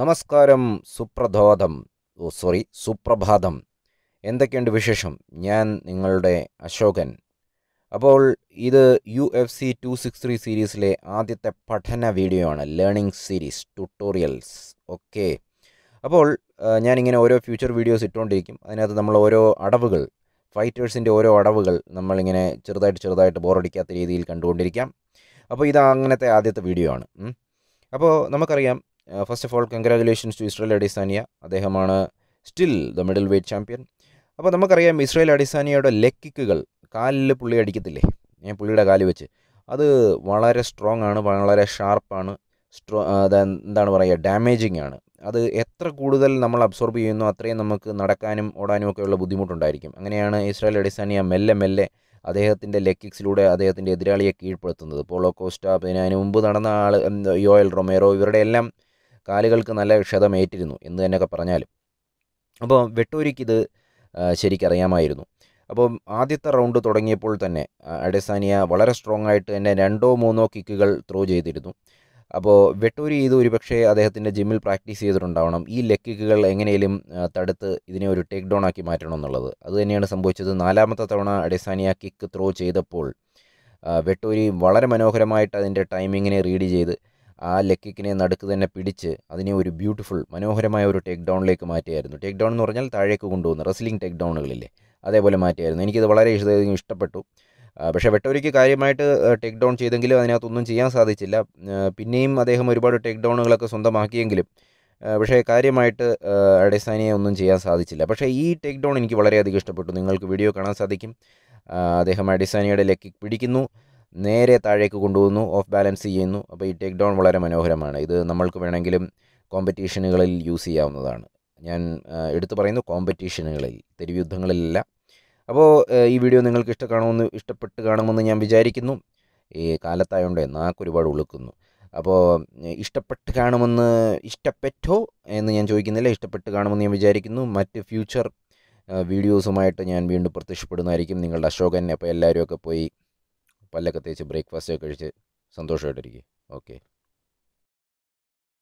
നമസ്കാരം സുപ്രഭാതം. ഓ സോറി സുപ്രഭാതം. എന്തൊക്കെയുണ്ട് വിശേഷം? ഞാൻ നിങ്ങളുടെ അശോകൻ. അപ്പോൾ ഇത് U F C two six three സീരീസിലെ ആദ്യത്തെ പഠന വീഡിയോ ആണ് ലേണിംഗ് സീരീസ് ട്യൂട്ടോറിയൽസ്. ഓക്കെ. അപ്പോൾ ഞാനിങ്ങനെ ഓരോ ഫ്യൂച്ചർ വീഡിയോസ് ഇട്ടുകൊണ്ടിരിക്കും. അതിനകത്ത് നമ്മൾ ഓരോ അടവുകൾ ഫൈറ്റേഴ്സിന്റെ ഓരോ അടവുകൾ നമ്മളിങ്ങനെ ചെറുതായിട്ട് ചെറുതായിട്ട് ബോറടിക്കാത്ത രീതിയിൽ കണ്ടുകൊണ്ടിരിക്കാം. അപ്പോൾ ഇത് അങ്ങനത്തെ ആദ്യത്തെ വീഡിയോ ആണ് അപ്പോൾ നമുക്കറിയാം first of all congratulations to Israel Adesanya അദ്ദേഹമാണ് still the middleweight champion അപ്പോൾ നമുക്കറിയാം ഇസ്രയേൽ അഡിസാനിയയുടെ ലെഗ് കിക്കുകൾ കാലിൽ പുള്ളി അടിക്കത്തില്ലേ? ഞാൻ പുള്ളിയുടെ കാൽ വെച്ച്. അത് വളരെ സ്ട്രോങ് ആണ് വളരെ ഷാർപ്പാണ് സ്ട്രോ എന്താണ് പറയുക ഡാമേജിങ് ആണ്. അത് എത്ര കൂടുതൽ നമ്മൾ അബ്സോർബ് ചെയ്യുന്നു അത്രയും നമുക്ക് നടക്കാനും ഓടാനും ഒക്കെയുള്ള ബുദ്ധിമുട്ടുണ്ടായിരിക്കും. അങ്ങനെയാണ് ഇസ്രായേൽ അഡിസാനിയ മെല്ലെ മെല്ലെ അദ്ദേഹത്തിന്റെ ലെഗ് കിക്സിലൂടെ അദ്ദേഹത്തിന്റെ എതിരാളിയെ കീഴ്പ്പെടുത്തുന്നത്. പോളോ കോസ്റ്റ പിന്നെ അതിന് മുമ്പ് നടന്ന ആൾ യോയൽ റൊമേറോ ഇവരുടെ എല്ലാം കാലുകൾക്ക് നല്ല ക്ഷതമേറ്റിരുന്നു എന്ന് തന്നെയൊക്കെ പറഞ്ഞാലും. അപ്പോൾ വെട്ടൂരിക്കിത് ശരിക്കറിയാമായിരുന്നു. അപ്പോൾ ആദ്യത്തെ റൗണ്ട് തുടങ്ങിയപ്പോൾ തന്നെ അഡെസാനിയ വളരെ സ്ട്രോങ് ആയിട്ട് തന്നെ രണ്ടോ മൂന്നോ കിക്കുകൾ ത്രോ ചെയ്തിരുന്നു. അപ്പോൾ വെട്ടൂരി ഇത് ഒരുപക്ഷേ അദ്ദേഹത്തിന്റെ ജിമ്മിൽ പ്രാക്ടീസ് ചെയ്തിട്ടുണ്ടാവണം. ഈ ലെഗ് കിക്കുകൾ എങ്ങനെയും തടുത്ത് ഇതിനെ ഒരു ടേക്ക് ഡൗൺ ആക്കി മാറ്റണം എന്നുള്ളത്. അതുതന്നെയാണ് സംഭവിച്ചത്. നാലാമത്തെ തവണ അഡെസാനിയ കിക്ക് ത്രോ ചെയ്തപ്പോൾ വെട്ടൂരി വളരെ മനോഹരമായിട്ട് അതിന്റെ ടൈമിങ്ങിനെ റീഡ് ചെയ്ത് ആ ലെഗ് കിക്കിനെ നടുക്ക് തന്നെ പിടിച്ച് അതിനെ ഒരു ബ്യൂട്ടിഫുൾ മനോഹരമായ ഒരു ടേക്ക് ഡൗണിലേക്ക് മാറ്റിയായിരുന്നു. ടേക്ക് ഡൗൺ എന്ന് പറഞ്ഞാൽ താഴേക്ക് കൊണ്ടുപോകുന്ന റെസ്ലിംഗ് ടേക്ക് ഡൗണുകളില്ലേ അതേപോലെ മാറ്റിയായിരുന്നു. എനിക്കിത് വളരെ ഇഷ്ടം ഇഷ്ടപ്പെട്ടു. പക്ഷേ വെട്ടവരിക്ക് കാര്യമായിട്ട് ടേക്ക് ഡൗൺ ചെയ്തെങ്കിലും അതിനകത്തൊന്നും ചെയ്യാൻ സാധിച്ചില്ല. പിന്നെയും അദ്ദേഹം ഒരുപാട് ടേക്ക് ഡൗണുകളൊക്കെ സ്വന്തമാക്കിയെങ്കിലും പക്ഷേ കാര്യമായിട്ട് അഡെസാനിയെ ഒന്നും ചെയ്യാൻ സാധിച്ചില്ല. പക്ഷേ ഈ ടേക്ക് ഡൗൺ എനിക്ക് വളരെയധികം ഇഷ്ടപ്പെട്ടു. നിങ്ങൾക്ക് വീഡിയോ കാണാൻ സാധിക്കും. അദ്ദേഹം അഡിസാനിയുടെ ലെക്കിക്ക് പിടിക്കുന്നു. നേരെ താഴേക്ക് കൊണ്ടുപോകുന്നു ഓഫ് ബാലൻസ് ചെയ്യുന്നു. അപ്പോൾ ഈ ടേക്ക് ഡൗൺ വളരെ മനോഹരമാണ്. ഇത് നമ്മൾക്ക് വേണമെങ്കിലും കോമ്പറ്റീഷനുകളിൽ യൂസ് ചെയ്യാവുന്നതാണ്. ഞാൻ എടുത്തു പറയുന്നു കോമ്പറ്റീഷനുകളിൽ തെരുവുദ്ധങ്ങളിലല്ല അപ്പോൾ ഈ വീഡിയോ നിങ്ങൾക്ക് ഇഷ്ട കാണുമെന്ന് ഇഷ്ടപ്പെട്ട് കാണുമെന്ന് ഞാൻ വിചാരിക്കുന്നു. ഈ കാലത്തായോണ്ട് നാക്ക് ഒരുപാട് ഉളുക്കുന്നു. അപ്പോൾ ഇഷ്ടപ്പെട്ട് കാണുമെന്ന് ഇഷ്ടപ്പെട്ടോ എന്ന് ഞാൻ ചോദിക്കുന്നില്ല. ഇഷ്ടപ്പെട്ട് കാണുമെന്ന് ഞാൻ വിചാരിക്കുന്നു. മറ്റ് ഫ്യൂച്ചർ വീഡിയോസുമായിട്ട് ഞാൻ വീണ്ടും പ്രത്യക്ഷപ്പെടുന്നതായിരിക്കും. നിങ്ങളുടെ അശോകൻ അപ്പോൾ എല്ലാവരും ഒക്കെ പോയി പല്ലൊക്കെ തേച്ച് ബ്രേക്ക്ഫാസ്റ്റ് ഒക്കെ കഴിച്ച് സന്തോഷമായിട്ടിരിക്കും. ഓക്കെ.